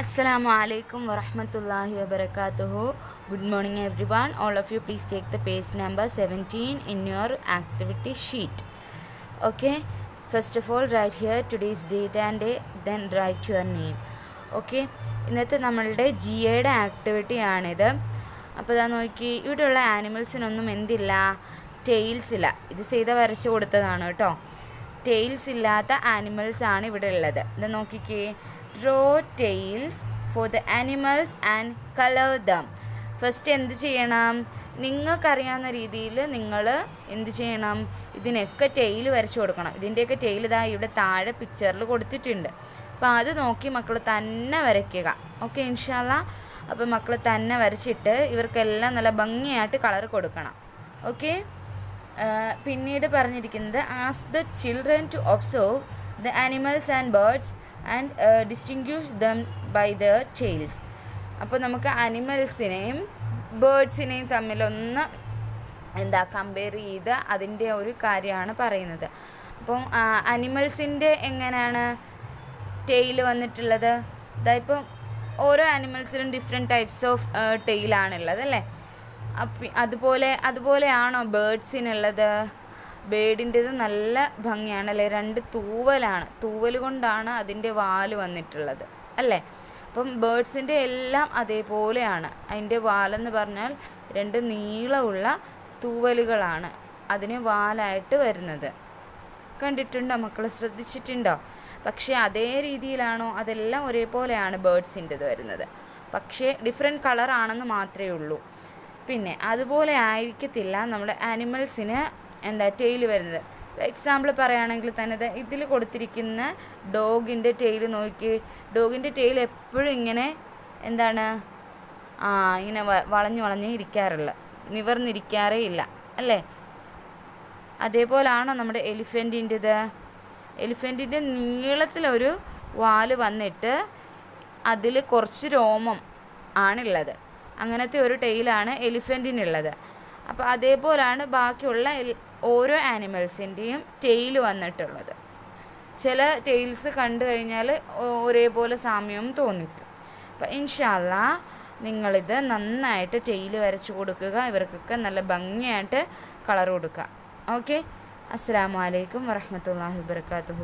അസ്സാമു അലൈക്കും വറഹമത്തല്ലാഹി വബർക്കാത്തു good morning everyone all of you please take the page number seventeen in your activity sheet okay first of all write here today's date and day then write your name okay ഇന്നത്തെ നമ്മളുടെ G എയുടെ ആക്ടിവിറ്റിയാണിത് അപ്പോൾ ഇതാ നോക്കി ഇവിടെയുള്ള ആനിമൽസിനൊന്നും എന്തില്ല? Tales ഇല്ല. ഇത് ചെയ്ത വരച്ചു കൊടുത്തതാണ് കേട്ടോ. ടെയിൽസ് ഇല്ലാത്ത ആനിമൽസ് ആണ് ഇവിടെ ഉള്ളത്. ഇത് നോക്കിക്കേ. Draw tails for the animals and colour them first എന്ത് ചെയ്യണം? നിങ്ങൾക്കറിയാവുന്ന രീതിയിൽ നിങ്ങൾ എന്ത് ചെയ്യണം? ഇതിനൊക്കെ ടെയിൽ വരച്ചു കൊടുക്കണം. ഇതിന്റെയൊക്കെ ടെയിൽ ഇതാ ഇവിടെ താഴെ പിക്ചറിൽ കൊടുത്തിട്ടുണ്ട്. അപ്പോൾ അത് നോക്കി മക്കൾ തന്നെ വരയ്ക്കുക. ഓക്കെ ഇൻഷാല്ല അപ്പോൾ മക്കൾ തന്നെ വരച്ചിട്ട് ഇവർക്കെല്ലാം നല്ല ഭംഗിയായിട്ട് കളർ കൊടുക്കണം. ഓക്കെ പിന്നീട് പറഞ്ഞിരിക്കുന്നത് ask the children to observe the animals and birds and distinguish them by the tails അപ്പോൾ നമുക്ക് അനിമൽസിനെയും ബേഡ്സിനെയും തമ്മിലൊന്ന് എന്താ കമ്പയർ ചെയ്ത് അതിന്റെ ഒരു കാര്യമാണ് പറയുന്നത്. അപ്പം അനിമൽസിന്റെ എങ്ങനെയാണ് ടെയിൽ വന്നിട്ടുള്ളത്? ഇതായിപ്പം ഓരോ അനിമൽസിനും ഡിഫറെന്റ് ടൈപ്സ് ഓഫ് ടെയിലാണുള്ളത് അല്ലേ? അപ്പം അതുപോലെ അതുപോലെയാണോ ബേഡ്സിനുള്ളത് ബേഡിന്റെത് നല്ല ഭംഗിയാണ് അല്ലേ? രണ്ട് തൂവലാണ്. തൂവൽ കൊണ്ടാണ് അതിന്റെ വാൽ വന്നിട്ടുള്ളത് അല്ലേ? അപ്പം ബേഡ്സിന്റെ എല്ലാം അതേപോലെയാണ്. അതിന്റെ വാലെന്ന് പറഞ്ഞാൽ രണ്ട് നീളമുള്ള തൂവലുകളാണ് അതിന് വാലായിട്ട് വരുന്നത്. കണ്ടിട്ടുണ്ടോ? മക്കൾ ശ്രദ്ധിച്ചിട്ടുണ്ടോ? പക്ഷേ അതേ രീതിയിലാണോ? അതെല്ലാം ഒരേപോലെയാണ് ബേഡ്സിന്റെത് വരുന്നത്. പക്ഷേ ഡിഫറെന്റ് കളറാണെന്ന് മാത്രമേ ഉള്ളൂ. പിന്നെ അതുപോലെ ആയിരിക്കത്തില്ല നമ്മുടെ ആനിമൽസിന് എന്താ ടെയിൽ വരുന്നത്. എക്സാമ്പിൾ പറയുകയാണെങ്കിൽ തന്നെ ഇതിൽ കൊടുത്തിരിക്കുന്ന ഡോഗിന്റെ ടെയിൽ നോക്കി ഡോഗിന്റെ ടെയിൽ എപ്പോഴും ഇങ്ങനെ എന്താണ് ആ ഇങ്ങനെ വളഞ്ഞു വളഞ്ഞ് ഇരിക്കാറുള്ള നിവർന്നിരിക്കാറേ ഇല്ല. അല്ലേ? അതേപോലാണോ നമ്മുടെ എലിഫന്റിന്റെത് എലിഫന്റിന്റെ നീളത്തിലൊരു വാൽ വന്നിട്ട് അതിൽ കുറച്ച് രോമം ആണുള്ളത്. അങ്ങനത്തെ ഒരു ടെയിലാണ് എലിഫന്റിനുള്ളത് അപ്പോൾ അതേപോലാണ് ബാക്കിയുള്ള ഓരോ ആനിമൽസിന്റെയും ടെയിൽ വന്നിട്ടുള്ളത്. ചില ടെയിൽസ് കണ്ടു കഴിഞ്ഞാൽ ഒരേപോലെ സാമ്യവും തോന്നിക്കും. അപ്പം ഇൻഷാല്ല നിങ്ങളിത് നന്നായിട്ട് ടെയിൽ വരച്ച് കൊടുക്കുക. ഇവർക്കൊക്കെ നല്ല ഭംഗിയായിട്ട് കളർ കൊടുക്കുക. ഓക്കെ അസ്സാം വലൈക്കും വറഹമത്തല്ലാഹി വാബർക്കാത്തു